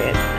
it.